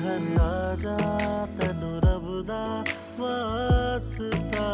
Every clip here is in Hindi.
घर आजा तेनु रब दा वास्ता।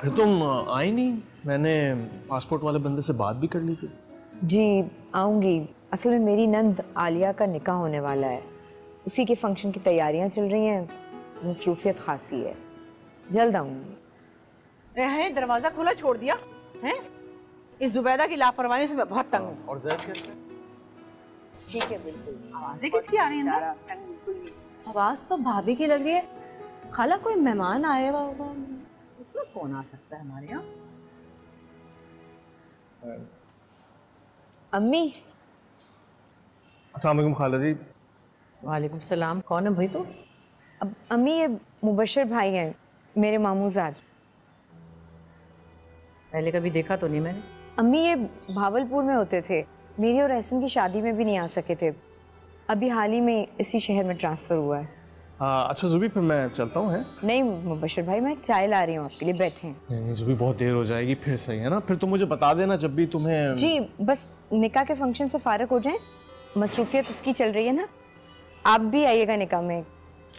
फिर तुम आई नहीं? मैंने पासपोर्ट वाले बंदे से बात भी कर ली थी। जी आऊँगी। असल में मेरी नंद आलिया का निकाह होने वाला है। उसी के फ़ंक्शन की तैयारियाँ चल रही हैं। मसरूफियत खासी है। जल्द आऊँगी। है? दरवाज़ा खुला छोड़ दिया? है? इस जुबैदा की लापरवाही से मैं बहुत तंग हूँ। और जैद कैसे? ठीक है बिल्कुल। आवाज़ें किसकी आ रही हैं आवाज़ तो भाभी की लग रही है। खाला कोई मेहमान आया हुआ होगा उसमें कौन आ सकता है हमारे यहाँ? अम्मी। अस्सलाम वालेकुम खाला जी। वालेकुम सलाम। कौन है भाई तो? अब अम्मी ये मुबशर भाई हैं मेरे मामूजाद पहले कभी देखा तो नहीं मैंने? अम्मी ये भावलपुर में होते थे। मेरी और एहसन की शादी में भी नहीं आ सके थे। अभी हाल ही में इसी शहर में ट्रांसफ़र हुआ है। हाँ अच्छा जुबी फिर मैं चलता हूँ हैं? नहीं मुबशर भाई मैं चाय ला रही हूँ आपके लिए बैठे हैं। नहीं नहीं जुबी बहुत देर हो जाएगी फिर सही है ना? फिर तुम मुझे बता देना जब भी तुम्हें जी बस निकाह के फ़ंक्शन से फारग हो जाए। मसरूफियत उसकी चल रही है ना? आप भी आइएगा निकाह में।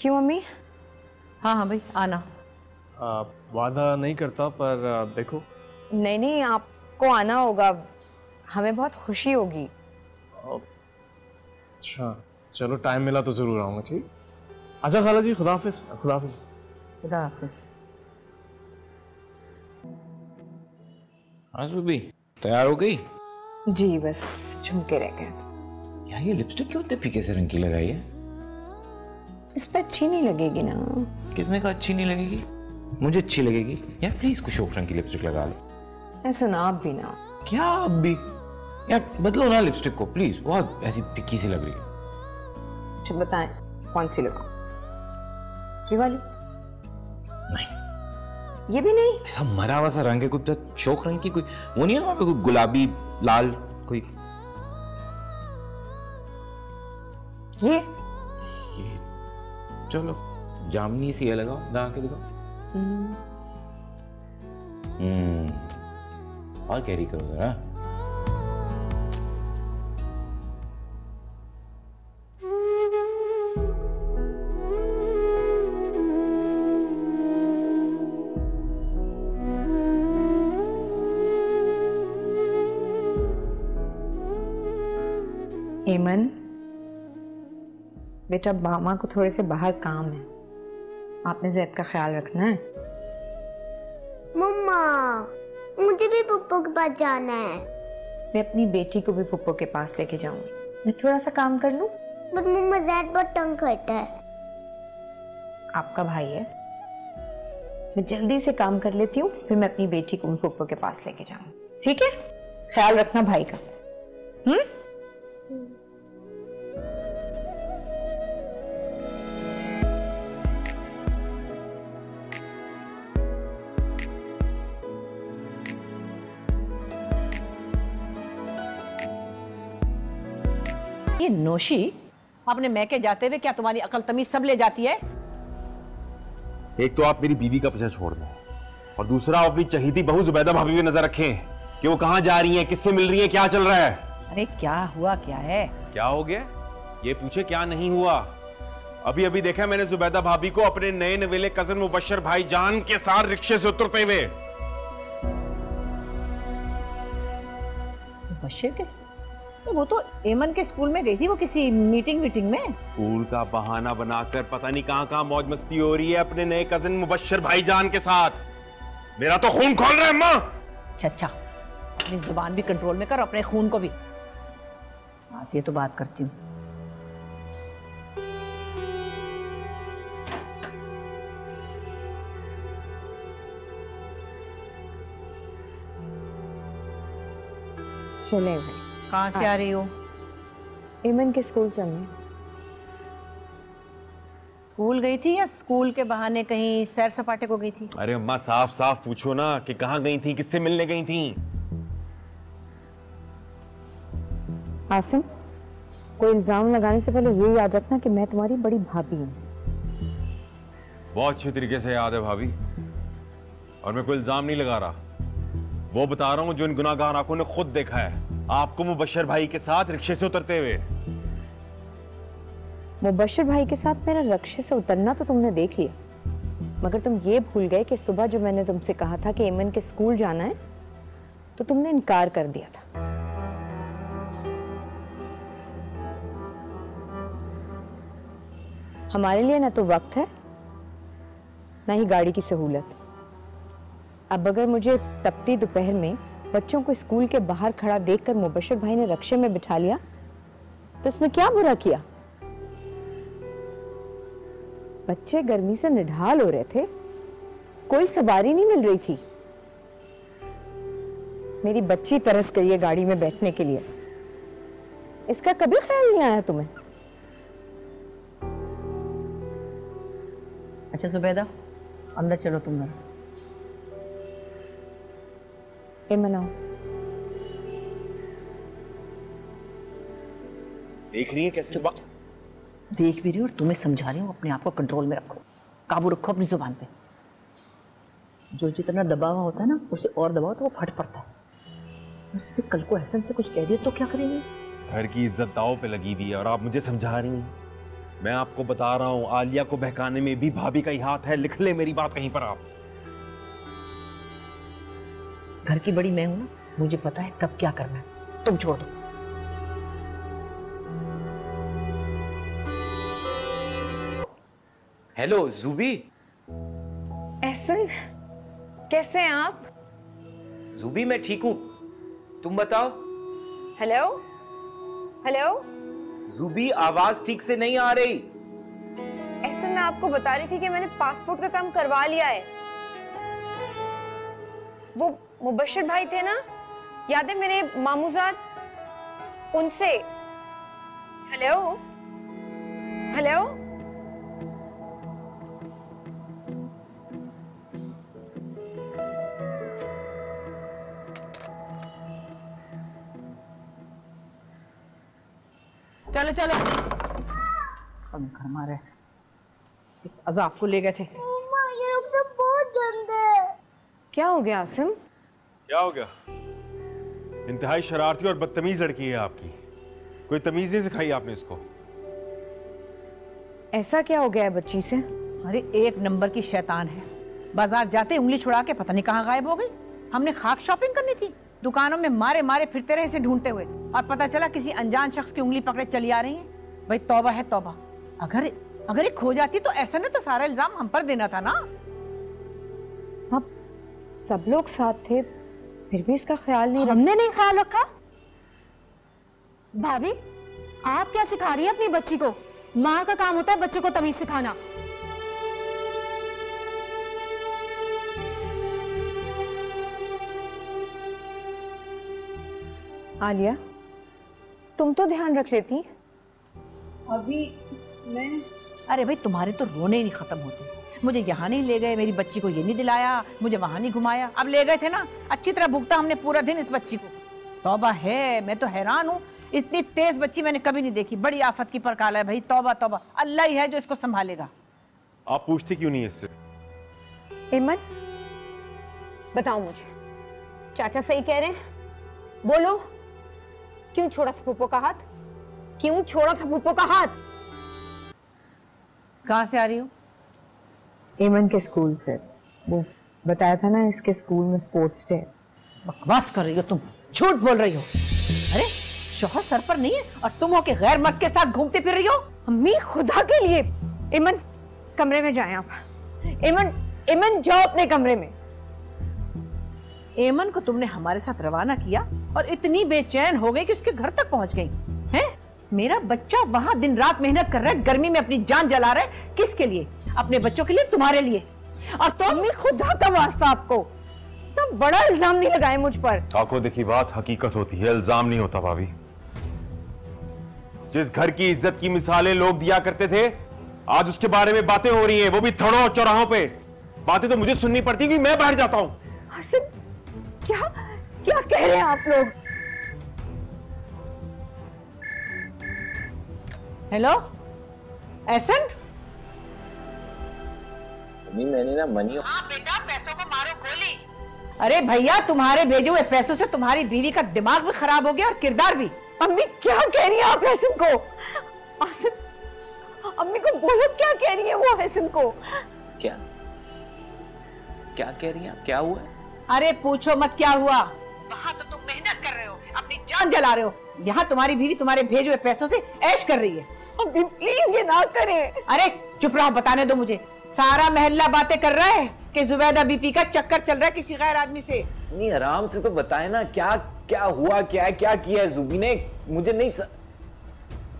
क्यों अम्मी हाँ हाँ भाई आना। आ, वादा नहीं करता पर आ, देखो। नहीं नहीं आपको आना होगा। हमें बहुत खुशी होगी। अच्छा चलो टाइम मिला तो ज़रूर आऊँगा ठीक? अच्छा खाला जी खुदा हाफिज खुदा हाफिज। खुदा हाफिज। हाँ सुबी तैयार हो गई? जी बस झुमके रह गए। यार ये लिपस्टिक क्यों इतने फीके से रंग की लगाई है? इस पे अच्छी नहीं लगेगी ना। किसने कहा अच्छी नहीं लगेगी? मुझे अच्छी लगेगी। यार प्लीज़ कुछ शोक रंग की लिपस्टिक लगा लो। ऐसा ना आप भी ना। क्या अब भी? यार बदलो ना लिपस्टिक को प्लीज़ बहुत ऐसी फिक्की सी लग रही है। अच्छा बताएँ कौन सी लगाऊँ? ये वाली? नहीं। ये भी नहीं? ऐसा मरा हुआ सा रंग है कोई तो शोक रंग की कोई वो नहीं है वहाँ पे कोई गुलाबी लाल कोई? ये? ये चलो जामनी सी है लगाओ लगा के दिखाओ। हम्म। और कैरी करो जरा हेमन बेटा मामा को थोड़े से बाहर काम है। आपने जैद का ख्याल रखना है? मम्मा! मुझे भी पुप्पो के पास जाना है। मैं अपनी बेटी को भी पुप्पो के पास लेके जाऊँगी। मैं थोड़ा सा काम कर लूँ? बट मम्मा जैद बहुत तंग करता है। आपका भाई है? मैं जल्दी से काम कर लेती हूँ फिर मैं अपनी बेटी को भी पुप्पो के पास लेके जाऊँगी। ठीक है? ख्याल रखना भाई का। हम्म? ये नोशी अपने मैके जाते हुए क्या तुम्हारी अकल तमीज सब ले जाती है? एक तो आप मेरी बीवी का पीछा छोड़ दो और दूसरा आप अपनी चहीती बहू जुबैदा भाभी पे नज़र रखें कि वो कहाँ जा रही हैं किससे मिल रही हैं क्या चल रहा है। अरे क्या हुआ क्या है? क्या हो गया? ये पूछे क्या नहीं हुआ? अभी अभी देखा मैंने जुबैदा भाभी को अपने नए नवेले कज़न मुबशर भाई जान के साथ रिक्शे से उतरते हुए। बशीर के साथ? तो वो तो एमन के स्कूल में गई थी वो किसी मीटिंग वीटिंग में? स्कूल का बहाना बनाकर पता नहीं कहाँ कहाँ मौज मस्ती हो रही है अपने नए कज़न मुबशर भाईजान के साथ। मेरा तो खून खोल रहा है अम्मा अच्छा अच्छा। अपनी ज़ुबान भी कंट्रोल में कर अपने खून को भी। आती है तो बात करती हूँ। चले भाई। कहाँ से आ रही हो। एमन के स्कूल से अम्मी स्कूल गई थी या स्कूल के बहाने कहीं सैर सपाटे को गई थी? अरे अम्मा साफ़ साफ़ पूछो ना कि कहाँ गई थी किससे मिलने गई थी? आसिम कोई इल्ज़ाम लगाने से पहले ये याद रखना कि मैं तुम्हारी बड़ी भाभी हूँ। बहुत अच्छे तरीके से याद है भाभी। और मैं कोई इल्ज़ाम नहीं लगा रहा। वो बता रहा हूँ जो इन गुनाहगार आँखों ने खुद देखा है। आपको मुबशर भाई के साथ रिक्शे से उतरते हुए। मुबशर भाई के साथ मेरा रक्षे से उतरना तो तुमने देख लिया। मगर तुम ये भूल गए कि सुबह जो मैंने तुमसे कहा था कि एमन के स्कूल जाना है तो तुमने इनकार कर दिया था। हमारे लिए ना तो वक्त है, ना ही गाड़ी की सहूलत। अब अगर मुझे तपती दोपहर में बच्चों को स्कूल के बाहर खड़ा देखकर मुबशर भाई ने रक्षे में बिठा लिया। तो इसमें क्या बुरा किया? बच्चे गर्मी से निढाल हो रहे थे। कोई सवारी नहीं मिल रही थी। मेरी बच्ची तरस गई है गाड़ी में बैठने के लिए। इसका कभी ख्याल नहीं आया तुम्हें? अच्छा जुबैदा अंदर चलो तुम जरा मनाओ देख रही है कैसे बा- देख भी रही हूँ और तुम्हें समझा रही हूँ अपने आप को कंट्रोल में रखो। काबू रखो अपनी ज़ुबान पे। जो जितना दबाव होता है ना उसे और दबाओ तो वो फट पड़ता है। उसने कल को एहसन से कुछ कह दिया तो क्या करेंगे? घर की इज़्ज़त दाव पे लगी हुई है और आप मुझे समझा रही हैं। मैं आपको बता रहा हूँ आलिया को बहकाने में भी भाभी का ही हाथ है लिख ले मेरी बात कहीं पर आप। घर की बड़ी मैं हूँ ना मुझे पता है कब क्या करना है। तुम छोड़ दो। हेलो जूबी एहसन कैसे हैं आप? जूबी मैं ठीक हूँ। तुम बताओ। हेलो हेलो जूबी आवाज़ ठीक से नहीं आ रही। एहसन मैं आपको बता रही थी कि मैंने पासपोर्ट का काम करवा लिया है। वो मुबशर भाई थे ना? याद है मेरे मामूजाद उनसे। हेलो? हेलो? चलो चलो। हम घर मारे। इस अजाब को ले गए थे। ये तो बहुत गंदे क्या हो गया आसिम? क्या हो गया? इंतहाई शरारती और बदतमीज लड़की है आपकी। कोई तमीज नहीं सिखाई आपने इसको? ऐसा क्या हो गया है बच्ची से? अरे एक नंबर की शैतान है। बाज़ार जाते उंगली छुड़ा के पता नहीं कहाँ गायब हो गई। हमने खाक शॉपिंग करनी थी। दुकानों में मारे मारे फिरते रहे इसे ढूंढते हुए। और पता चला किसी अनजान शख्स की उंगली पकड़े चली आ रही है। भाई तौबा है तौबा। अगर अगर ये खो जाती तो ऐसा नहीं तो सारा इल्ज़ाम हम पर देना था ना? अब सब लोग साथ थे। फिर भी इसका ख्याल नहीं रख हमने नहीं ख्याल रखा? भाभी आप क्या सिखा रही है अपनी बच्ची को? माँ का काम होता है बच्चे को तमीज सिखाना। आलिया तुम तो ध्यान रख लेती। अभी मैं अरे भाई तुम्हारे तो रोने ही नहीं खत्म होते। मुझे यहाँ नहीं ले गए मेरी बच्ची को ये नहीं दिलाया मुझे वहाँ नहीं घुमाया। अब ले गए थे ना? अच्छी तरह भुगता हमने पूरा दिन इस बच्ची को। तौबा है मैं तो हैरान हूँ। इतनी तेज बच्ची मैंने कभी नहीं देखी। बड़ी आफत की परकाला है भाई। तौबा तौबा। अल्लाह ही है जो इसको संभालेगा। आप पूछती क्यों नहीं इससे? एमन बताओ मुझे। चाचा सही कह रहे हैं? बोलो। क्यों छोड़ा था पुप्पो का हाथ? क्यों छोड़ा था पुप्पो का हाथ? कहाँ से आ रही हो? एमन के स्कूल से। वो बताया था ना इसके स्कूल में स्पोर्ट्स डे बकवास कर रही हो तुम। झूठ बोल रही हो। अरे शोहर सर पर नहीं है और तुम हो के गैर मर्द के साथ घूमती फिर रही हो। अम्मी खुदा के लिए। एमन कमरे में जाएँ आप। एमन एमन जाओ अपने कमरे में। एमन को तुमने हमारे साथ रवाना किया और इतनी बेचैन हो गई कि उसके घर तक पहुँच गई। हैं? मेरा बच्चा वहाँ दिन रात मेहनत कर रहा है गर्मी में अपनी जान जला रहा है। किसके लिए? अपने बच्चों के लिए तुम्हारे लिए। और तुम अम्मी खुदा का वास्ता आपको। इतना बड़ा इल्ज़ाम नहीं लगाए मुझ पर। आँखों देखी बात हकीकत होती है इल्ज़ाम नहीं होता भाभी। जिस घर की इज़्ज़त की मिसालें लोग दिया करते थे आज उसके बारे में बातें हो रही हैं वो भी थड़ों और चौराहों पे। बातें तो मुझे सुननी पड़ती कि मैं बाहर जाता हूँ। हसन क्या क्या कह रहे हैं आप लोग? हेलो? एहसन मैंने ना मनी हाँ। बेटा पैसों को मारो गोली। अरे भैया तुम्हारे भेजे हुए पैसों से तुम्हारी बीवी का दिमाग भी खराब हो गया और किरदार भी। अम्मी क्या कह रही है आप हसन को आसिम अम्मी को बोलो क्या कह रही है वो हसन को क्या? क्या कह रही हैं क्या हुआ? है अरे पूछो मत क्या हुआ? वहाँ तो तुम मेहनत कर रहे हो अपनी जान जला रहे हो। यहाँ तुम्हारी बीवी तुम्हारे भेजे हुए पैसों से ऐश कर रही है। अम्मी प्लीज़ ये ना करें। अरे चुप रहो बताने दो मुझे। सारा महल्ला बातें कर रहा है कि जुबैदा बीपी का चक्कर चल रहा है किसी गैर आदमी से। नहीं आराम से तो बताए ना क्या क्या हुआ क्या है क्या किया है? जुबी ने मुझे नहीं स...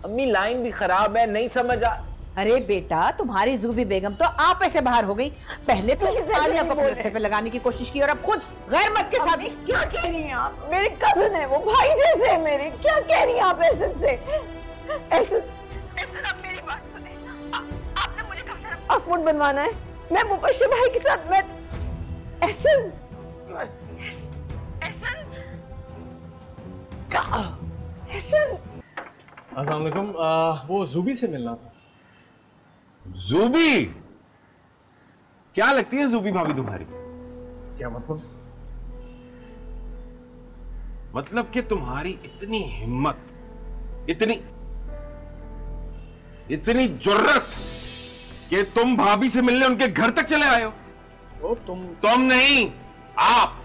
अम्मी लाइन भी खराब है नहीं समझ आ अरे बेटा तुम्हारी जूबी बेगम तो आप ऐसे बाहर हो गई। पहले तो आलिया को रास्ते पे लगाने की कोशिश की और अब खुद गैर मत के साथ क्या कह रही हैं आप? मेरे कज़न है वो भाई जैसे है मेरे। क्या कह रही हैं आप हसन से? हसन हसन आप मेरी बात सुने। पासपोर्ट बनवाना है। मैं मुबशर भाई के साथ मैं हसन हसन हसन अस्सलाम वालेकुम। वो जूबी से मिलना था। जूबी? क्या लगती है जूबी भाभी तुम्हारी? क्या मतलब? मतलब कि तुम्हारी इतनी हिम्मत इतनी इतनी जुर्रत कि तुम भाभी से मिलने उनके घर तक चले आए हो। ओ तुम तुम नहीं आप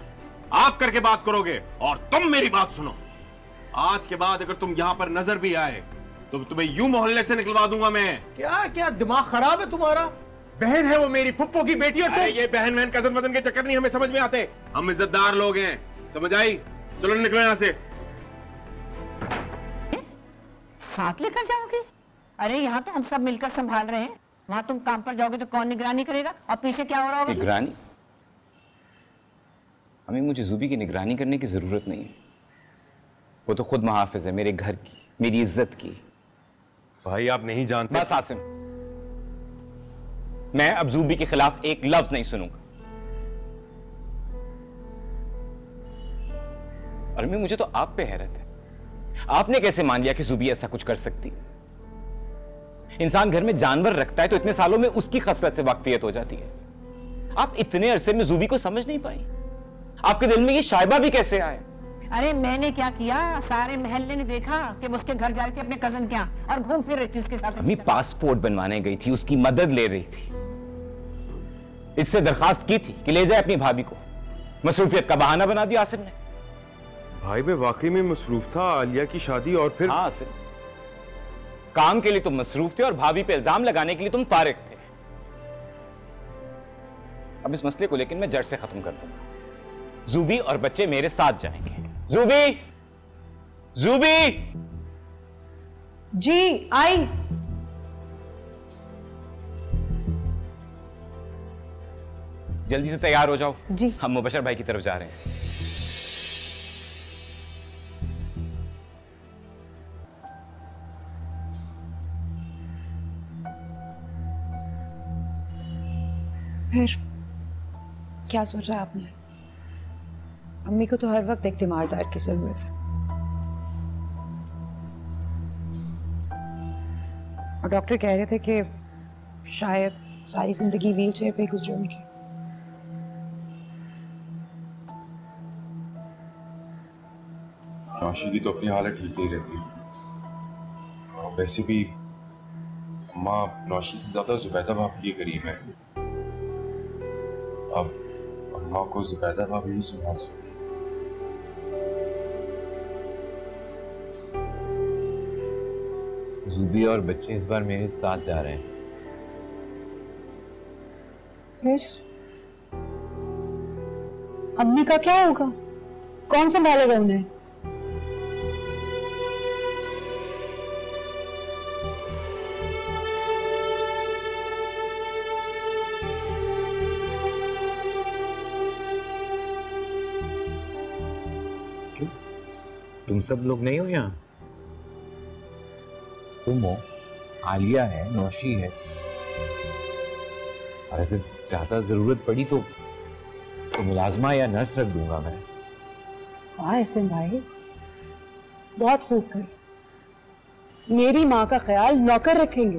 आप करके बात करोगे और तुम मेरी बात सुनो। आज के बाद अगर तुम यहाँ पर नज़र भी आए तो तुम्हें यूँ मोहल्ले से निकलवा दूँगा मैं। क्या क्या दिमाग खराब है तुम्हारा? बहन है वो मेरी पुप्पो की बेटी और ये बहन बहन कज़न वज़न के चक्कर नहीं हमें समझ में आते। हम इज्जतदार लोग हैं। समझ आई? चलो निकलो यहाँ से। साथ लेकर जाओगे? अरे यहाँ तो हम सब मिलकर संभाल रहे हैं। वहाँ तुम काम पर जाओगे तो कौन निगरानी करेगा? और पीछे क्या हो रहा होगा? निगरानी? हमें मुझे जुबी की निगरानी करने की ज़रूरत नहीं है। वो तो खुद मुहाफिज है मेरे घर की मेरी इज़्ज़त की। भाई आप नहीं जानते। बस आसिम मैं अब जूबी के खिलाफ एक लफ्ज नहीं सुनूँगा। और मैं मुझे तो आप पे हैरत है। आपने कैसे मान लिया कि जूबी ऐसा कुछ कर सकती? इंसान घर में जानवर रखता है तो इतने सालों में उसकी खसरत से वाकफियत हो जाती है। आप इतने अरसे में जूबी को समझ नहीं पाई। आपके दिल में ये शायबा भी कैसे आए? अरे मैंने क्या किया? सारे महल्ले ने देखा कि वो उसके घर जा रही थी अपने कज़न के यहाँ और घूम फिर रही थी उसके साथ। अम्मी पासपोर्ट बनवाने गई थी उसकी मदद ले रही थी। इससे दरखास्त की थी कि ले जाए अपनी भाभी को। मसरूफियत का बहाना बना दिया आसिम ने। भाई मैं वाकई में मसरूफ था आलिया की शादी और फिर हाँ आसिम काम के लिए तुम मसरूफ थे और भाभी पे इल्ज़ाम लगाने के लिए तुम फारिग थे। अब इस मसले को लेकिन मैं जड़ से खत्म कर दूँगा। जूबी और बच्चे मेरे साथ जाएँगे। जूबी जूबी जी आई। जल्दी से तैयार हो जाओ। जी। हम मुबशर भाई की तरफ़ जा रहे हैं। फिर क्या सोचा आपने? अम्मी को तो हर वक्त एक तीमारदार की ज़रूरत है। और डॉक्टर कह रहे थे कि शायद सारी ज़िंदगी व्हील चेयर पे गुजरे उनकी नौशी की तो अपनी हालत ठीक नहीं रहती। वैसे भी अम्मा नौशी से ज़्यादा जुबैदा भाभी के करीब है। अब अम्मा को जुबैदा भाभी ही सुना सकती। जुबी जूबी और बच्चे इस बार मेरे साथ जा रहे हैं। फिर? अम्मी का क्या होगा? कौन संभालेगा उन्हें? सब लोग नहीं हो यहाँ? तुम हो आलिया है नौशी है। और अगर ज़्यादा ज़रूरत पड़ी तो तो मुलाजमा या नर्स रख दूँगा मैं। वाह एहसन भाई बहुत खूब कही। मेरी माँ का ख्याल नौकर रखेंगे।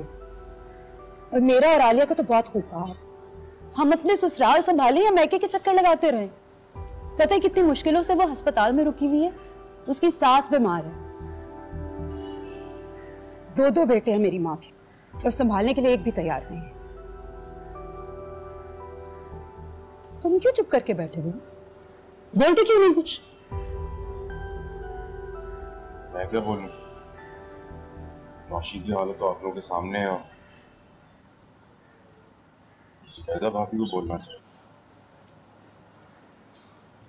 और मेरा और आलिया का तो बहुत खूब कहा हम अपने ससुराल संभाले या मैके के चक्कर लगाते रहे? पता है कितनी मुश्किलों से वो अस्पताल में रुकी हुई है? उसकी सास बीमार है। दो दो बेटे हैं मेरी माँ के और संभालने के लिए एक भी तैयार नहीं है। तुम क्यों चुप करके बैठे हो? बोलते क्यों नहीं कुछ? मैं क्या बोलूँ? नौशी की हालत तो आप लोगों के सामने है और जुबैदा भाभी को बोलना चाहिए।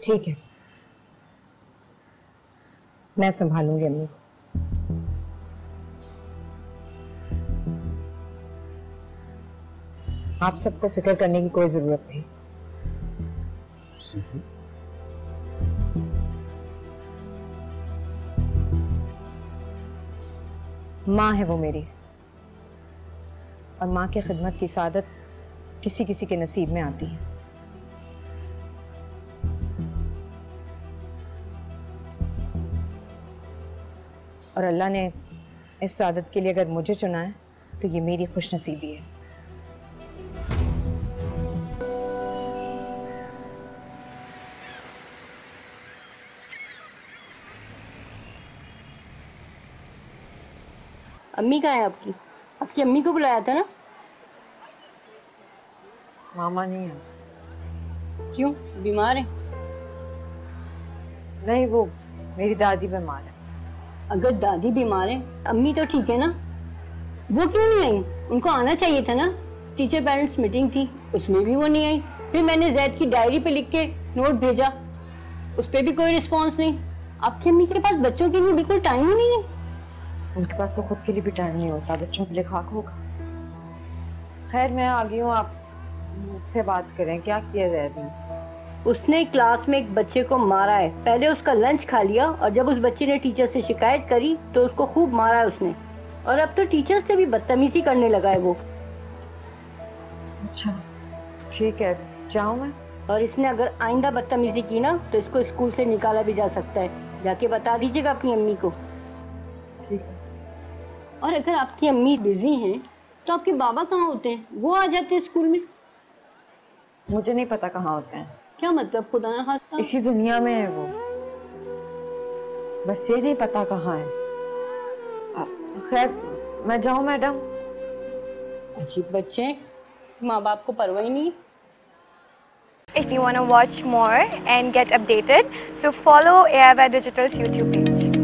ठीक है। मैं संभालूँगी अम्मी। आप सबको फ़िक्र करने की कोई ज़रूरत नहीं। माँ है वो मेरी। और माँ की खिदमत की सादत किसी किसी के नसीब में आती है। और अल्लाह ने इस आदत के लिए अगर मुझे चुना है तो ये मेरी खुशनसीबी है। अम्मी कहाँ है आपकी? आपकी अम्मी को बुलाया था ना? मामा नहीं है। क्यों? बीमार है? नहीं वो मेरी दादी बीमार है। अगर दादी बीमार है अम्मी तो ठीक है ना? वो क्यों नहीं आई? उनको आना चाहिए था ना? टीचर पेरेंट्स मीटिंग थी उसमें भी वो नहीं आई। फिर मैंने जैद की डायरी पे लिख के नोट भेजा। उस पर भी कोई रिस्पॉन्स नहीं। आपकी अम्मी के पास बच्चों के लिए बिल्कुल टाइम ही नहीं है। उनके पास तो खुद के लिए भी टाइम नहीं होता बच्चों के लिए खाक होगा। खैर मैं आ गई हूँ आप मुझसे बात करें। क्या किया जाए अभी उसने क्लास में एक बच्चे को मारा है। पहले उसका लंच खा लिया और जब उस बच्चे ने टीचर से शिकायत करी तो उसको खूब मारा है उसने। और अब तो टीचर से भी बदतमीजी करने लगा है वो। अच्छा ठीक है जाऊँ मैं? और इसने अगर आइंदा बदतमीजी की ना तो इसको स्कूल से निकाला भी जा सकता है। जाके बता दीजिएगा अपनी अम्मी को। ठीक है। और अगर आपकी अम्मी बिज़ी हैं तो आपके बाबा कहाँ होते हैं? वो आ जाते हैं स्कूल में? मुझे नहीं पता कहाँ होते हैं। क्या मतलब खुदा ना खास्ता इसी दुनिया में है वो बस ये नहीं पता कहाँ है खैर मैं जाऊँ मैडम अजीब बच्चे माँ बाप को परवाह ही नहीं If you want to watch more and get updated, so follow AIY Digital's YouTube page.